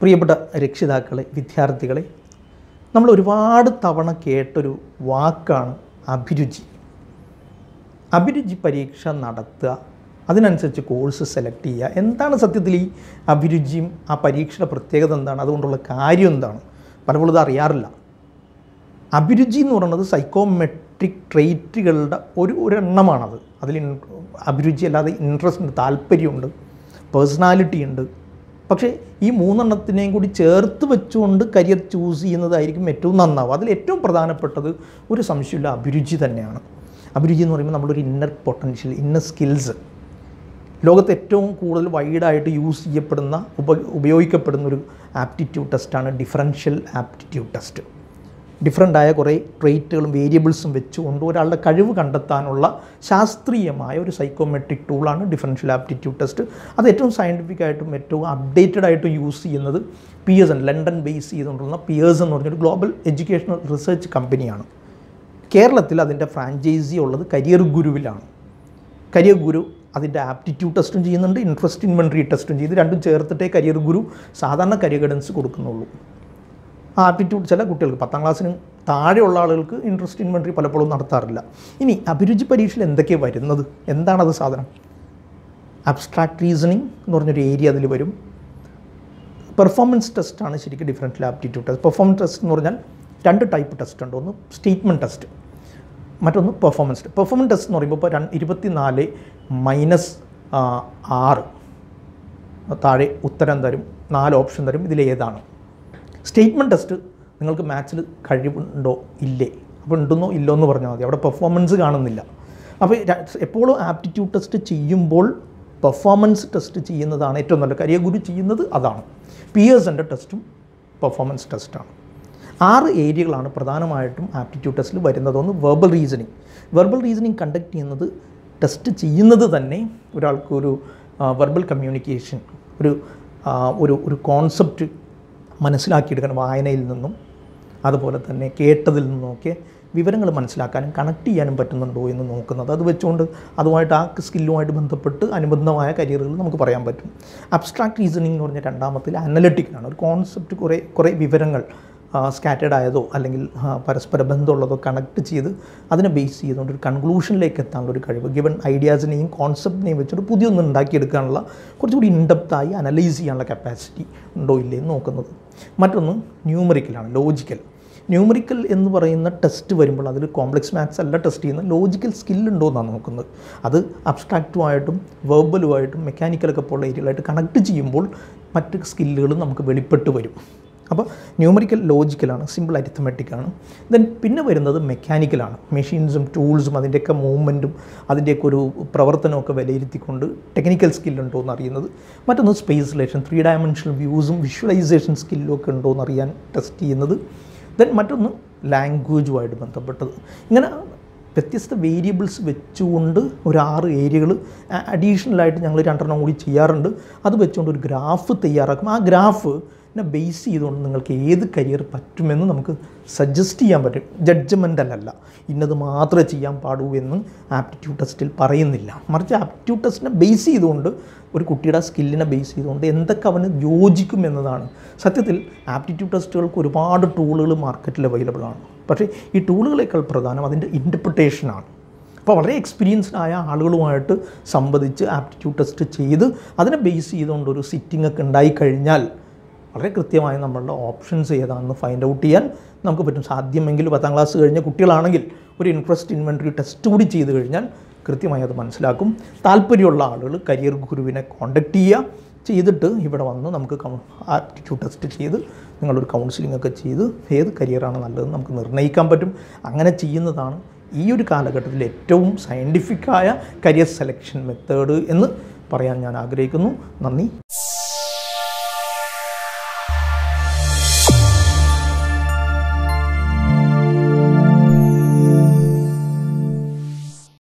പ്രിയപ്പെട്ട രക്ഷിതാക്കളെ വിദ്യാർത്ഥികളെ നമ്മൾ ഒരുപാട് തവണ കേട്ടൊരു വാക്കാണ് അഭിരുചി. അഭിരുചി പരീക്ഷ നടത്തുക അതിനനുസരിച്ച് കോഴ്സ് സെലക്ട് ചെയ്യുക. എന്താണ് സത്യത്തിൽ ഈ അഭിരുചിയും ആ പരീക്ഷയുടെ പ്രത്യേകത എന്താണ്? അതുകൊണ്ടുള്ള കാര്യം എന്താണ്? പലപ്പോഴും ഇത് അറിയാറില്ല. അഭിരുചി എന്ന് പറയുന്നത് സൈക്കോമെട്രിക് ട്രെയ്റ്റുകളുടെ ഒരു ഒരെണ്ണമാണത്. അതിൽ അഭിരുചി അല്ലാതെ ഇൻട്രസ്റ്റ് ഉണ്ട് താല്പര്യമുണ്ട് പേഴ്സണാലിറ്റി ഉണ്ട് പക്ഷേ ഈ മൂന്നെണ്ണത്തിനെയും കൂടി ചേർത്ത് വെച്ചുകൊണ്ട് കരിയർ ചൂസ് ചെയ്യുന്നതായിരിക്കും ഏറ്റവും നന്നാവുക അതിൽ ഏറ്റവും പ്രധാനപ്പെട്ടത് ഒരു സംശയമില്ല അഭിരുചി തന്നെയാണ്. അഭിരുചി എന്ന് പറയുമ്പോൾ നമ്മളൊരു ഇന്നർ പൊട്ടൻഷ്യൽ ഇന്നർ സ്കിൽസ് ലോകത്ത് ഏറ്റവും കൂടുതൽ വൈഡായിട്ട് യൂസ് ചെയ്യപ്പെടുന്ന ഉപ ഉപയോഗിക്കപ്പെടുന്ന ഒരു ആപ്റ്റിറ്റ്യൂഡ് ടെസ്റ്റാണ് ഡിഫറൻഷ്യൽ ആപ്റ്റിറ്റ്യൂഡ് ടെസ്റ്റ് ഡിഫറന്റ് ആയ കുറേ ട്രേറ്റുകളും വേരിയബിൾസും വെച്ചുകൊണ്ട് ഒരാളുടെ കഴിവ് കണ്ടെത്താനുള്ള ശാസ്ത്രീയമായ ഒരു സൈക്കോമെട്രിക് ടൂളാണ് ഡിഫറൻഷ്യൽ ആപ്റ്റിറ്റ്യൂഡ് ടെസ്റ്റ് അത് ഏറ്റവും സയന്റിഫിക്കായിട്ടും ഏറ്റവും അപ്ഡേറ്റഡ് ആയിട്ടും യൂസ് ചെയ്യുന്നത് പിയേഴ്സൺ ലണ്ടൻ ബേസ് ചെയ്തുകൊണ്ടുള്ള പിയേഴ്സ് എന്ന് പറഞ്ഞൊരു ഗ്ലോബൽ എഡ്യൂക്കേഷണൽ റിസർച്ച് കമ്പനിയാണ് കേരളത്തിൽ അതിന്റെ ഫ്രാഞ്ചൈസി ഉള്ളത് കരിയർ ഗുരുവിലാണ്. കരിയർ ഗുരു അതിന്റെ ആപ്റ്റിറ്റ്യൂഡ് ടെസ്റ്റും ചെയ്യുന്നുണ്ട് ഇൻട്രസ്റ്റ് ഇൻവെൻട്രി ടെസ്റ്റും ചെയ്ത് രണ്ടും ചേർത്തിട്ടേ കരിയർ ഗുരു സാധാരണ കരിയർ ഗൈഡൻസ് കൊടുക്കുന്നുള്ളൂ. ആപ്റ്റിറ്റ്യൂഡ് ചില കുട്ടികൾക്ക് പത്താം ക്ലാസ്സിന് താഴെയുള്ള ആളുകൾക്ക് ഇൻട്രസ്റ്റ് ഇൻവെൻട്രി പലപ്പോഴും നടത്താറില്ല. ഇനി അഭിരുചി പരീക്ഷയിൽ എന്തൊക്കെയാണ് വരുന്നത്? എന്താണത് സാധനം? അബ്സ്ട്രാക്ട് റീസണിങ് എന്ന് പറഞ്ഞൊരു ഏരിയ അതിൽ വരും. പെർഫോമൻസ് ടെസ്റ്റാണ് ശരിക്കും different aptitude test performance test എന്ന് പറഞ്ഞാൽ രണ്ട് ടൈപ്പ് ടെസ്റ്റ് ഉണ്ട്. ഒന്ന് സ്റ്റേറ്റ്മെന്റ് ടെസ്റ്റ് മറ്റൊന്ന് പെർഫോമൻസ് പെർഫോമൻസ് ടെസ്റ്റ് എന്ന് പറയുമ്പോൾ ഇപ്പോൾ ഇരുപത്തി നാല് മൈനസ് ആറ്. താഴെ ഉത്തരം തരും നാല് ഓപ്ഷൻ തരും. ഇതിലേതാണ്? സ്റ്റേറ്റ്മെന്റ് ടെസ്റ്റ് നിങ്ങൾക്ക് മാത്സിൽ കഴിവുണ്ടോ? ഇല്ലേ. അപ്പോൾ ഉണ്ടെന്നോ ഇല്ലോ എന്ന് പറഞ്ഞാൽ മതി. അവിടെ പെർഫോമൻസ് കാണുന്നില്ല. അപ്പോൾ എപ്പോഴും ആപ്റ്റിറ്റ്യൂഡ് ടെസ്റ്റ് ചെയ്യുമ്പോൾ പെർഫോമൻസ് ടെസ്റ്റ് ചെയ്യുന്നതാണ് ഏറ്റവും നല്ല കരിയർ ഗുരു ചെയ്യുന്നത് അതാണ്. പിയേഴ്സിന്റെ ടെസ്റ്റും പെർഫോമൻസ് ടെസ്റ്റാണ് ആറ് ഏരിയകളാണ് പ്രധാനമായിട്ടും ആപ്റ്റിറ്റ്യൂഡ് ടെസ്റ്റിൽ വരുന്നത്. ഒന്ന് verbal reasoning verbal reasoning conduct ചെയ്യുന്നത് ടെസ്റ്റ് ചെയ്യുന്നത് തന്നെ ഒരാൾക്കൊരു വെർബൽ കമ്മ്യൂണിക്കേഷൻ ഒരു ഒരു ഒരു കോൺസെപ്റ്റ് മനസ്സിലാക്കിയെടുക്കണം വായനയിൽ നിന്നും. അതുപോലെ തന്നെ കേട്ടതിൽ നിന്നുമൊക്കെ വിവരങ്ങൾ മനസ്സിലാക്കാനും കണക്ട് ചെയ്യാനും പറ്റുന്നുണ്ടോ എന്ന് നോക്കുന്നത്. അത് വെച്ചുകൊണ്ട് അതുമായിട്ട് ആ സ്കില്ലുമായിട്ട് ബന്ധപ്പെട്ട് അനുബന്ധമായ കരിയറുകൾ നമുക്ക് പറയാൻ പറ്റും. അബ്സ്ട്രാക്ട് റീസണിങ് എന്ന് പറഞ്ഞ രണ്ടാമത്തിൽ അനലറ്റിക്കാണ് ഒരു കോൺസെപ്റ്റ് കുറേ കുറേ വിവരങ്ങൾ സ്കാറ്റേഡ് ആയതോ അല്ലെങ്കിൽ പരസ്പര ബന്ധമുള്ളതോ കണക്ട് ചെയ്ത് അതിനെ ബേസ് ചെയ്തുകൊണ്ട് ഒരു കൺക്ലൂഷനിലേക്ക് എത്താനുള്ള ഒരു കഴിവ് ഗിവൺ ഐഡിയാസിനെയും കോൺസെപ്റ്റിനെയും വെച്ചിട്ട് പുതിയൊന്ന് ഉണ്ടാക്കിയെടുക്കാനുള്ള കുറച്ചുകൂടി ഇൻഡെപ്തായി അനലൈസ് ചെയ്യാനുള്ള കപ്പാസിറ്റി ഉണ്ടോ ഇല്ലേ എന്ന് നോക്കുന്നത്. മറ്റൊന്ന് ന്യൂമറിക്കലാണ് ലോജിക്കൽ ന്യൂമറിക്കൽ എന്ന് പറയുന്ന ടെസ്റ്റ് വരുമ്പോൾ അതിൽ കോംപ്ലക്സ് മാത്സ് അല്ല ടെസ്റ്റ് ചെയ്യുന്ന ലോജിക്കൽ സ്കില്ലുണ്ടോ എന്നാണ് നോക്കുന്നത്. അത് അബ്സ്ട്രാക്റ്റുമായിട്ടും വെർബലുമായിട്ടും മെക്കാനിക്കലൊക്കെ പോലുള്ള ഏരിയകളായിട്ട് കണക്ട് ചെയ്യുമ്പോൾ മറ്റ് സ്കില്ലുകളും നമുക്ക് വെളിപ്പെട്ട് വരും. അപ്പോൾ ന്യൂമറിക്കൽ ലോജിക്കലാണ് സിമ്പിൾ അരിത്തമെറ്റിക്കാണ് ദെൻ പിന്നെ വരുന്നത് മെക്കാനിക്കലാണ് മെഷീൻസും ടൂൾസും അതിന്റെയൊക്കെ മൂവ്മെന്റും അതിന്റെയൊക്കെ ഒരു പ്രവർത്തനമൊക്കെ വിലയിരുത്തിക്കൊണ്ട് ടെക്നിക്കൽ സ്കില്ലുണ്ടോ എന്ന് അറിയുന്നത് മറ്റൊന്ന് സ്പേസ് റിലേഷൻ ത്രീ ഡയമെൻഷണൽ വ്യൂസും വിഷ്വലൈസേഷൻ സ്കില്ലും ഒക്കെ ഉണ്ടോ അറിയാൻ ടെസ്റ്റ് ചെയ്യുന്നത്. ദെൻ മറ്റൊന്ന് ലാംഗ്വേജുമായിട്ട് ബന്ധപ്പെട്ടത്. ഇങ്ങനെ വ്യത്യസ്ത വേരിയബിൾസ് വെച്ചുകൊണ്ട് ഒരു ആറ് ഏരിയകൾ അഡീഷണലായിട്ട് ഞങ്ങൾ രണ്ടെണ്ണം കൂടി ചെയ്യാറുണ്ട്. അത് വെച്ചുകൊണ്ട് ഒരു ഗ്രാഫ് തയ്യാറാക്കും. ആ ഗ്രാഫ് ബേസ് ചെയ്തുകൊണ്ട് നിങ്ങൾക്ക് ഏത് കരിയർ പറ്റുമെന്ന് നമുക്ക് സജസ്റ്റ് ചെയ്യാൻ പറ്റും. ജഡ്ജ്മെന്റല്ല ഇന്നത് മാത്രമേ ചെയ്യാൻ പാടൂ എന്ന് ആപ്റ്റിറ്റ്യൂഡ് ടെസ്റ്റിൽ പറയുന്നില്ല. മറിച്ച് ആപ്റ്റിറ്റ്യൂഡ് ടെസ്റ്റിനെ ബേസ് ചെയ്തുകൊണ്ട് ഒരു കുട്ടിയുടെ സ്കില്ലിനെ ബേസ് ചെയ്തുകൊണ്ട് എന്തൊക്കെ അവന് യോജിക്കും എന്നതാണ്. സത്യത്തിൽ ആപ്റ്റിറ്റ്യൂഡ് ടെസ്റ്റുകൾക്ക് ഒരുപാട് ടൂളുകൾ മാർക്കറ്റിൽ അവൈലബിൾ ആണ്. പക്ഷേ ഈ ടൂളുകളേക്കാൾ പ്രധാനം അതിന്റെ ഇന്റർപ്രിട്ടേഷനാണ് അപ്പോൾ വളരെ എക്സ്പീരിയൻസ്ഡ് ആയ ആളുകളുമായിട്ട് സംവദിച്ച് ആപ്റ്റിറ്റ്യൂഡ് ടെസ്റ്റ് ചെയ്ത് അതിനെ ബേസ് ചെയ്തുകൊണ്ട് ഒരു സിറ്റിംഗ് ഒക്കെ ഉണ്ടായിക്കഴിഞ്ഞാൽ വളരെ കൃത്യമായി നമ്മളുടെ ഓപ്ഷൻസ് ഏതാണെന്ന് ഫൈൻഡ് ഔട്ട് ചെയ്യാൻ നമുക്ക് പറ്റും. സാധ്യമെങ്കിൽ പത്താം ക്ലാസ് കഴിഞ്ഞ കുട്ടികളാണെങ്കിൽ ഒരു ഇൻട്രസ്റ്റ് ഇൻവെൻട്രി ടെസ്റ്റ് കൂടി ചെയ്ത് കഴിഞ്ഞാൽ കൃത്യമായി അത് മനസ്സിലാക്കും. താല്പര്യമുള്ള ആളുകൾ കരിയർ ഗുരുവിനെ കോൺടാക്റ്റ് ചെയ്യുക. ചെയ്തിട്ട് ഇവിടെ വന്ന് നമുക്ക് ആപ്റ്റിറ്റ്യൂഡ് ടെസ്റ്റ് ചെയ്ത് നിങ്ങളൊരു കൗൺസിലിംഗ് ഒക്കെ ചെയ്ത് ഏത് കരിയറാണ് നല്ലതെന്ന് നമുക്ക് നിർണയിക്കാൻ പറ്റും. അങ്ങനെ ചെയ്യുന്നതാണ് ഈ ഒരു കാലഘട്ടത്തിൽ ഏറ്റവും സയന്റിഫിക്കായ കരിയർ സെലക്ഷൻ മെത്തേഡ് എന്ന് പറയാൻ ഞാൻ ആഗ്രഹിക്കുന്നു. നന്ദി.